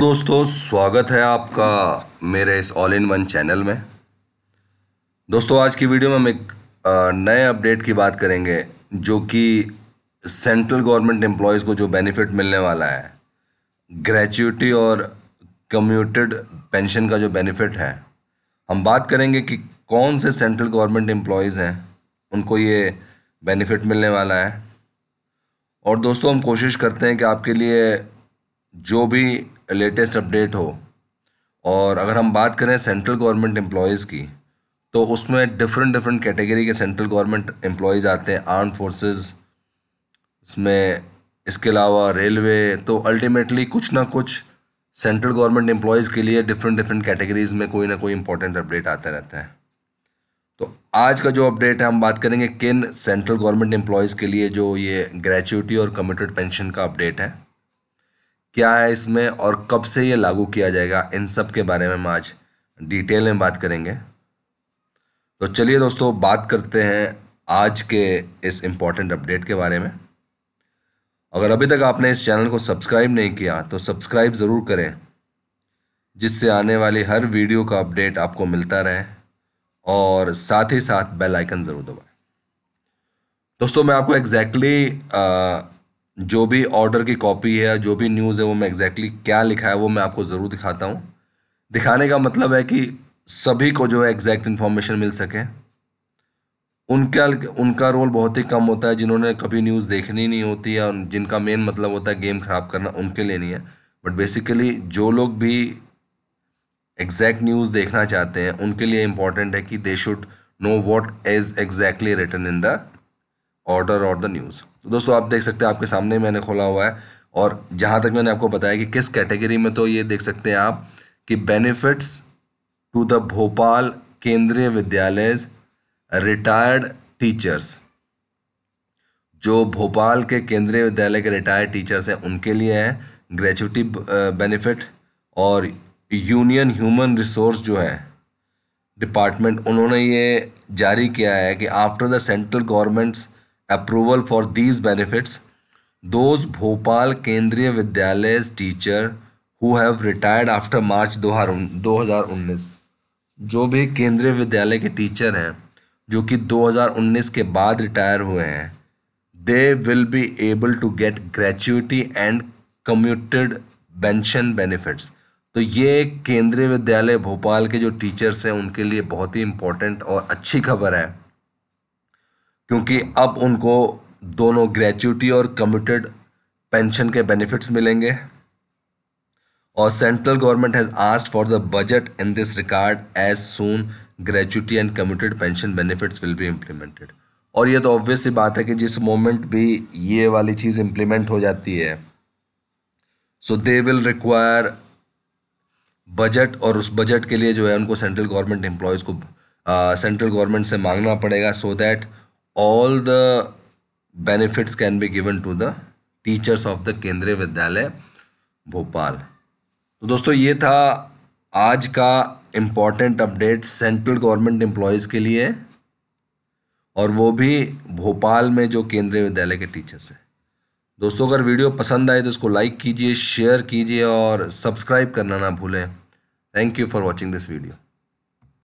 दोस्तों, स्वागत है आपका मेरे इस ऑल इन वन चैनल में। दोस्तों, आज की वीडियो में हम एक नए अपडेट की बात करेंगे, जो कि सेंट्रल गवर्नमेंट एम्प्लॉयज़ को जो बेनिफिट मिलने वाला है ग्रेचुटी और कम्यूटेड पेंशन का जो बेनिफिट है। हम बात करेंगे कि कौन से सेंट्रल गवर्नमेंट एम्प्लॉयज़ हैं, उनको ये बेनिफिट मिलने वाला है। और दोस्तों, हम कोशिश करते हैं कि आपके लिए जो भी लेटेस्ट अपडेट हो। और अगर हम बात करें सेंट्रल गवर्नमेंट एम्प्लॉयज़ की तो उसमें डिफरेंट डिफरेंट कैटेगरी के सेंट्रल गवर्नमेंट एम्प्लॉयज़ आते हैं। आर्म फोर्सेस इसमें इसके अलावा रेलवे तो अल्टीमेटली कुछ ना कुछ सेंट्रल गवर्नमेंट एम्प्लॉयज़ के लिए डिफरेंट डिफरेंट कैटेगरीज़ में कोई ना कोई इंपॉर्टेंट अपडेट आता रहता है। तो आज का जो अपडेट है, हम बात करेंगे किन सेंट्रल गवर्नमेंट एम्प्लॉयज़ के लिए जो ये ग्रेचुटी और कमिटेड पेंशन का अपडेट है। क्या है इसमें और कब से ये लागू किया जाएगा? इन सब के बारे में हम आज डिटेल में बात करेंगे। तो चलिए दोस्तों बात करते हैं आज के इस इंपॉर्टेंट अपडेट के बारे में। अगर अभी तक आपने इस चैनल को सब्सक्राइब नहीं किया तो सब्सक्राइब ज़रूर करें जिससे आने वाली हर वीडियो का अपडेट आपको मिलता रहे और साथ ही साथ बेल आइकन ज़रूर दबाएँ। दोस्तों मैं आपको एग्जैक्टली exactly, जो भी ऑर्डर की कॉपी है, जो भी न्यूज़ है, वो मैं एग्जैक्टली exactly क्या लिखा है, वो मैं आपको ज़रूर दिखाता हूँ। दिखाने का मतलब है कि सभी को जो है एग्जैक्ट इन्फॉर्मेशन मिल सके। उनका उनका रोल बहुत ही कम होता है, जिन्होंने कभी न्यूज़ देखनी नहीं होती या जिनका मेन मतलब होता है गेम ख़राब करना, उनके लिए नहीं है। बट बेसिकली जो लोग भी एग्जैक्ट न्यूज़ देखना चाहते हैं, उनके लिए इंपॉर्टेंट है कि they should know what is exactly return in the order और द न्यूज़ तो दोस्तों, आप देख सकते हैं, आपके सामने मैंने खोला हुआ है और जहाँ तक मैंने आपको बताया कि किस कैटेगरी में तो ये देख सकते हैं आप कि benefits to the Bhopal Kendriya विद्यालय रिटायर्ड टीचर्स जो भोपाल के केंद्रीय विद्यालय के रिटायर्ड टीचर्स हैं, उनके लिए है ग्रेचुटी बेनिफिट और यूनियन ह्यूमन रिसोर्स जो है डिपार्टमेंट उन्होंने ये जारी किया है कि after the central government's approval for these benefits, those Bhopal Kendriya Vidyalaya teacher who have retired after March दो हज़ार उन्नीस, जो भी केंद्रीय विद्यालय के टीचर हैं, जो कि 2019 के बाद रिटायर हुए हैं they will be able to get gratuity and commuted pension benefits तो ये केंद्रीय विद्यालय भोपाल के जो टीचर्स हैं, उनके लिए बहुत ही इम्पोर्टेंट और अच्छी खबर है। क्योंकि अब उनको दोनों ग्रेचुटी और कम्यूटेड पेंशन के बेनिफिट्स मिलेंगे। और central government has asked for the budget in this regard as soon gratuity and commuted pension benefits will be implemented और ये तो ऑब्वियस सी बात है कि जिस मोमेंट भी ये वाली चीज़ इम्प्लीमेंट हो जाती है so they will require budget और उस बजट के लिए जो है उनको सेंट्रल गवर्नमेंट एम्प्लॉयज़ को सेंट्रल uh, गवर्नमेंट से मांगना पड़ेगा so so that all the benefits can be given to the teachers of the Kendriya Vidyalaya Bhopal तो दोस्तों, ये था आज का important update central government employees के लिए और वो भी भोपाल में जो केंद्रीय विद्यालय के टीचर्स हैं। दोस्तों, अगर वीडियो पसंद आए तो इसको लाइक कीजिए शेयर कीजिए और सब्सक्राइब करना ना भूलें। Thank you for watching this video